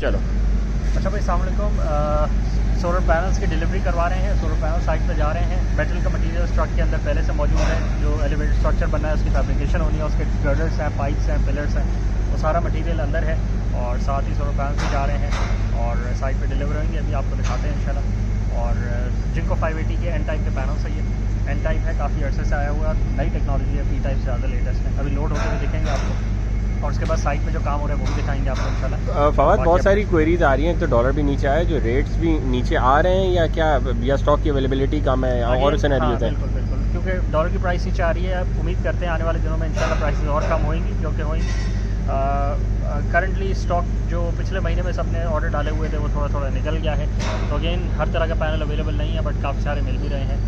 चलो। अच्छा भाई सलामकुम सोलर पैनल्स की डिलीवरी करवा रहे हैं सोलर पैनल साइट पर जा रहे हैं। मेटल का मटेरियल ट्रक के अंदर पहले से मौजूद है, जो एलिवेटेड स्ट्रक्चर बनना है, उसकी फैब्रिकेशन होनी है, उसके गर्डर्स हैं पाइप्स हैं पिलर्स हैं, वो सारा मटेरियल अंदर है और साथ ही सोलर पैनल्स भी जा रहे हैं और साइट पर डिलीवर होंगे, अभी आपको दिखाते हैं, इंशाल्लाह। और जिनको 580 के एन टाइप के पैनल्स है ये एन टाइप है, काफ़ी अर्से से आया हुआ, नई टेक्नोलॉजी है पी टाइप से ज़्यादा लेटेस्ट है। अभी लोड होते हुए दिखेंगे आपको। और उसके बाद साइट पे जो काम हो रहा है वो भी दिखाएँगे आपको इंशाल्लाह। फवाद बहुत सारी क्वेरीज आ रही हैं एक तो डॉलर भी नीचे आया जो रेट्स भी नीचे आ रहे हैं या क्या या स्टॉक की अवेलेबिलिटी कम है या और सिनेरियोज हाँ, हैं? बिल्कुल बिल्कुल। क्योंकि डॉलर की प्राइस नीचे आ रही है उम्मीद करते हैं आने वाले दिनों में इंशाल्लाह प्राइसेस और कम होंगी जो कि होंगी। करंटली स्टॉक जो पिछले महीने में सबने ऑर्डर डाले हुए थे वो थोड़ा थोड़ा निकल गया है। तो अगेन हर तरह का पैनल अवेलेबल नहीं है बट काफ़ी सारे मिल भी रहे हैं।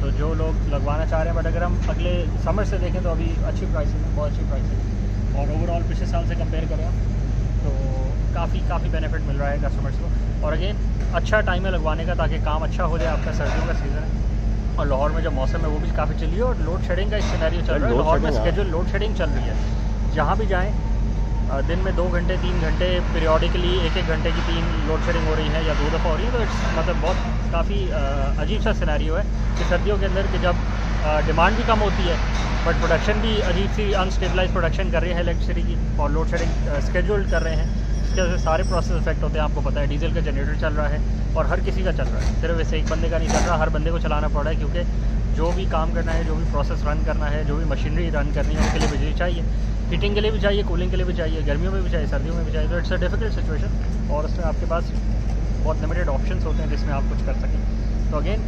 तो जो लोग लगवाना चाह रहे हैं बट अगर हम अगले समर से देखें तो अभी अच्छी प्राइसेस है बहुत अच्छी प्राइसेस और ओवरऑल पिछले साल से कंपेयर करें तो काफ़ी काफ़ी बेनिफिट मिल रहा है कस्टमर्स को। और अगेन अच्छा टाइम है लगवाने का ताकि काम अच्छा हो जाए आपका सर्दियों का सीज़न है। और लाहौर में जो मौसम है वो भी काफ़ी चली है और लोड शेडिंग का सिनेरियो चल रहा है। लाहौर में हाँ। लोड शेडिंग चल रही है। जहाँ भी जाएँ दिन में दो घंटे, तीन घंटे पीरियोडिकली एक एक घंटे की तीन लोड शेडिंग हो रही है या दो दफ़ा हो रही है तो इट्स मतलब बहुत काफ़ी अजीब सा सिनेरियो है कि सर्दियों के अंदर कि जब डिमांड भी कम होती है बट प्रोडक्शन भी अजीब सी अनस्टेबलाइज प्रोडक्शन कर रही है इलेक्ट्रिसिटी की और लोड शेडिंग स्केड्यूल्ड कर रहे हैं। इसकी वजह से सारे प्रोसेस इफ़ेक्ट होते हैं, आपको पता है डीजल का जनरेटर चल रहा है और हर किसी का चल रहा है। सिर्फ़ वैसे एक बंदे का नहीं चल रहा, हर बंदे को चलाना पड़ रहा है, क्योंकि जो भी काम करना है, जो भी प्रोसेस रन करना है, जो भी मशीनरी रन करनी है उसके लिए बिजली चाहिए। हीटिंग के लिए भी चाहिए कूलिंग के लिए भी चाहिए गर्मियों में भी चाहिए सर्दियों में भी चाहिए। तो इट्स अ डिफ़िकल्ट सिचुएशन और उसमें आपके पास बहुत लिमिटेड ऑप्शन होते हैं जिसमें आप कुछ कर सकें। तो अगेन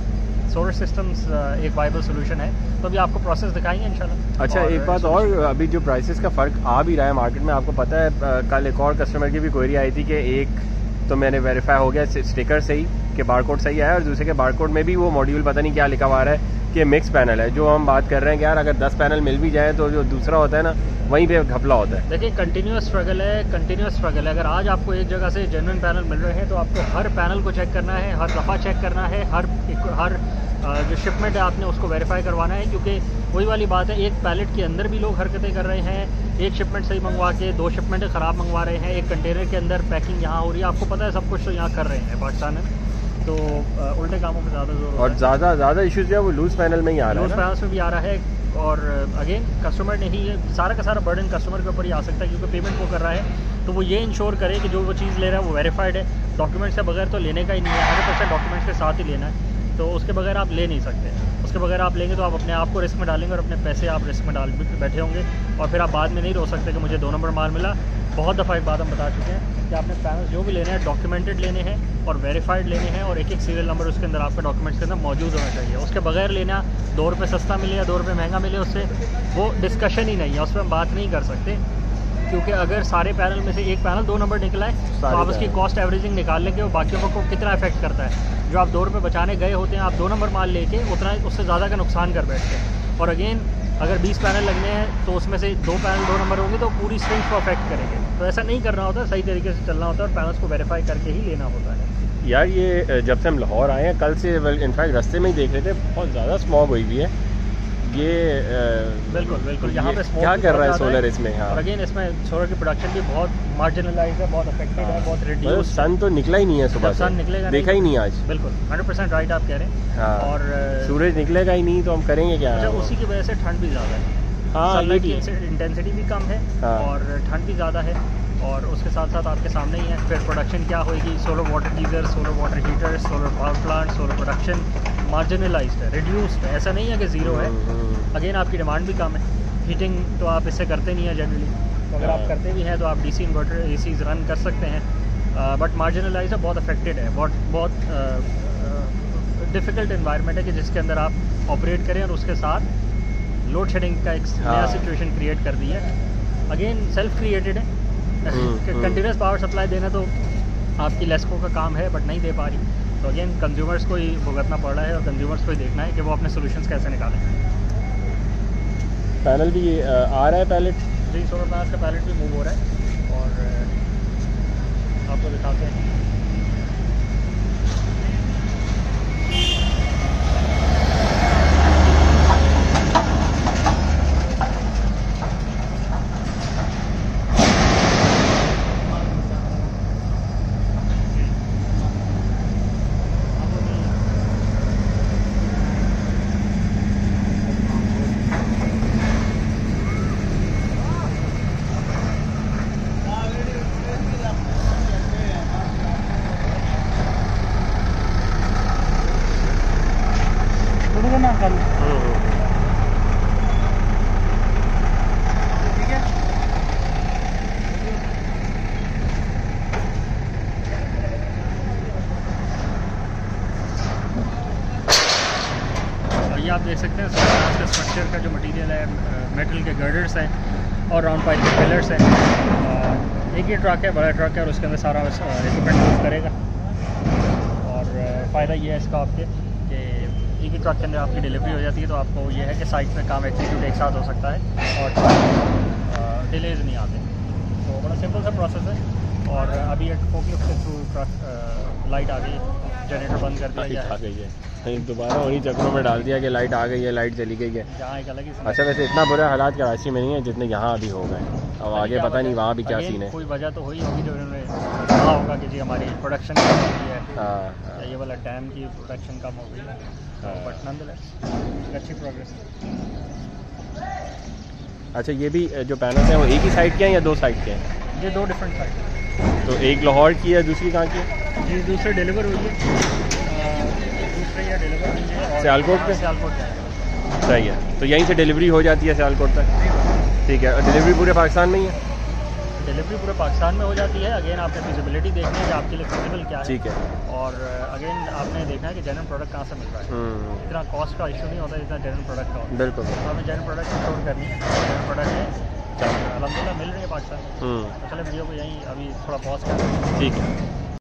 सोलर सिस्टम्स एक वाइबल सोल्यूशन है। तो अभी आपको प्रोसेस दिखाएँगे इंशाल्लाह। अच्छा एक बात और अभी जो प्राइसेस का फ़र्क आ भी रहा है मार्केट में आपको पता है कल एक और कस्टमर की भी क्वेरी आई थी कि एक तो मैंने वेरीफाई हो गया स्टिकर से ही। कि बारकोड सही आया और दूसरे के बारकोड में भी वो मॉड्यूल पता नहीं क्या लिखा हुआ है कि मिक्स पैनल है। जो हम बात कर रहे हैं कि यार अगर 10 पैनल मिल भी जाए तो जो दूसरा होता है ना, वहीं पे घपला होता है। देखिए कंटिन्यूस स्ट्रगल है कंटिन्यूस स्ट्रगल है। अगर आज आपको एक जगह से जेन्युइन पैनल मिल रहे हैं तो आपको हर पैनल को चेक करना है, हर दफ़ा चेक करना है, हर हर जो शिपमेंट है, आपने उसको वेरीफाई करवाना है, क्योंकि वही वाली बात है, एक पैलेट के अंदर भी लोग हरकतें कर रहे हैं, एक शिपमेंट सही मंगवा के, दो शिपमेंट ख़राब मंगवा रहे हैं, एक कंटेनर के अंदर पैकिंग यहाँ हो रही है। आपको पता है सब कुछ तो यहाँ कर रहे हैं, पाकिस्तान में। तो उल्टे कामों पर ज़्यादा ज़ोर और ज़्यादा ज़्यादा इश्यूज़ जो है वो लूज पैनल में ही आ रहा है लूज फाइनेंस में भी आ रहा है और अगेन कस्टमर नहीं ही सारा का सारा बर्डन कस्टमर के ऊपर ही आ सकता है क्योंकि पेमेंट वो कर रहा है। तो वो ये इंश्योर करे कि जो वो चीज़ ले रहा है वो वेरीफाइड है। डॉक्यूमेंट्स के बगैर तो लेने का ही नहीं है। हंड्रेड परसेंट डॉक्यूमेंट्स के साथ ही लेना है। तो उसके बगैर आप ले नहीं सकते। उसके बगैर आप लेंगे तो आप अपने आप को रिस्क में डालेंगे और अपने पैसे आप रिस्क में डाल बैठे होंगे और फिर आप बाद में नहीं रो सकते कि मुझे दो नंबर माल मिला। बहुत दफ़ा एक बात हम बता चुके हैं कि आपने पैनल्स जो भी लेने हैं डॉक्यूमेंटेड लेने हैं और वेरीफाइड लेने हैं और एक एक सीरियल नंबर उसके अंदर आपके डॉक्यूमेंट्स के अंदर मौजूद होना चाहिए। उसके बगैर लेना, दो रुपये सस्ता मिले या दो रुपये महँगा मिले, उससे वो डिस्कशन ही नहीं है, उस पर हम बात नहीं कर सकते। क्योंकि अगर सारे पैनल में से एक पैनल दो नंबर निकला है तो आप उसकी कॉस्ट एवरेजिंग निकाल लेंगे और बाकियों को कितना इफ़ेक्ट करता है। जो आप दो रुपये बचाने गए होते हैं आप दो नंबर माल लेके उतना उससे ज़्यादा का नुकसान कर बैठते हैं। और अगेन अगर 20 पैनल लगने हैं तो उसमें से दो पैनल दो नंबर होंगे तो पूरी स्ट्रिंग को अफेक्ट करेंगे। तो ऐसा नहीं करना होता सही तरीके से चलना होता है और पैनल्स को वेरीफाई करके ही लेना होता है। यार ये जब से हम लाहौर आए हैं कल से इनफैक्ट रास्ते में ही देख रहे थे बहुत ज़्यादा स्मॉग हुई हुई है। ये बिल्कुल बिल्कुल। यहाँ पे क्या कर रहा है सोलर इसमें? हाँ। और अगेन इसमें सोलर की प्रोडक्शन भी बहुत मार्जिनलाइज है बहुत अफेक्टेड है बहुत मतलब रिड्यूस सन तो निकला ही नहीं है सुबह सन निकलेगा देखा ही नहीं- नहीं आज। बिल्कुल हंड्रेड परसेंट राइट आप कह रहे हैं। हाँ। और सूरज निकलेगा ही नहीं तो हम करेंगे क्या? अच्छा उसी की वजह से ठंड भी ज़्यादा है हाँ। सनलाइट की इंटेंसिटी भी कम है हाँ। और ठंड भी ज़्यादा है और उसके साथ साथ आपके सामने ही है। फिर प्रोडक्शन क्या होगी solar water geyser solar water heater solar power plant solar production marginalise है रिड्यूस्ड है। ऐसा नहीं है कि ज़ीरो है। हम्म, हम्म। अगेन आपकी डिमांड भी कम है। हीटिंग तो आप इससे करते नहीं हैं जनरली तो अगर आप हाँ। करते भी हैं तो आप डीसी इन्वर्टर ए रन कर सकते हैं। बट मार्जिनलाइज है बहुत अफेक्टेड है। बहुत बहुत डिफ़िकल्ट इन्वायरमेंट है कि जिसके अंदर आप ऑपरेट करें और उसके साथ लोड शेडिंग का एक नया हाँ। सिचुएशन क्रिएट कर दी है। अगेन सेल्फ क्रिएटेड है। कंटिन्यूस पावर सप्लाई देना तो आपकी लेस्को का काम है बट नहीं दे पा रही। तो अगेन कंज्यूमर्स को ही भुगतना पड़ रहा है और कंज्यूमर्स को ही देखना है कि वो अपने सोल्यूशन कैसे निकालें। पैनल भी आ रहा है पैलेट जी सोलर पैनल का पैलेट भी मूव हो रहा है। और आपको दिखाते हैं। देख सकते हैं। इसका स्ट्रक्चर का जो मटेरियल है मेटल के गर्डर्स हैं और राउंड पाइप के पिलर्स हैं। एक ही ट्रक है, बड़ा ट्रक है और उसके अंदर सारा इक्विपमेंट यूज़ करेगा। और फ़ायदा ये है इसका आपके कि एक ही ट्रक के अंदर आपकी डिलीवरी हो जाती है तो आपको ये है कि साइट पे काम एग्जीक्यूट एक साथ हो सकता है और डिलेज नहीं आते। तो बड़ा सिंपल सा प्रोसेस है और अभी एक फोकलिफ्ट के थ्रू ट्रक लाइट आ गई जनरेटर बंद कर दिया आ गई है। कहीं दोबारा उन्हीं चक्रों में डाल दिया कि लाइट आ गई है लाइट चली गई है। जहाँ एक अलग अच्छा वैसे इतना बुरा हालात कराची में नहीं है जितने यहाँ अभी हो गए। अब आगे पता नहीं वहाँ भी क्या सीन है। कोई वजह तो हुई होगी जो उन्होंने कहा होगा कि जी हमारी प्रोडक्शन कम हो गई है। हाँ हाँ, या वाला डैम की प्रोडक्शन कम हो गई है। हाँ। बट अच्छी प्रोग्रेस अच्छा ये भी जो पैनल्स हैं वो एक ही साइड के हैं या दो साइड के हैं? ये दो डिफरेंट साइड तो एक लाहौर की है दूसरी कहाँ की है? ये दूसरे डिलीवर है अ, दूसरे ये डिलीवर सियालकोट पे? सियालकोट सही है। तो यहीं से डिलीवरी हो जाती है सियालकोट तक? ठीक है। और डिलीवरी पूरे पाकिस्तान में ही है? डिलीवरी पूरे पाकिस्तान में हो जाती है। अगेन आपने फिजिबिलिटी देखनी है कि आपके लिए फिजिबल क्या है। ठीक है। और अगेन आपने देखना है कि जनरल प्रोडक्ट कहाँ से मिल रहा है। हम्म, इतना कॉस्ट का इशू नहीं होता जितना जनरल प्रोडक्ट का होता बिल्कुल। तो हमें जनरल प्रोडक्ट स्टोर करनी है। जनरल प्रोडक्ट है। अलहमदिल्ला मिल रही है पाकिस्तान हम्म, तो चले वीडियो को यहीं अभी थोड़ा पॉज कर। ठीक है।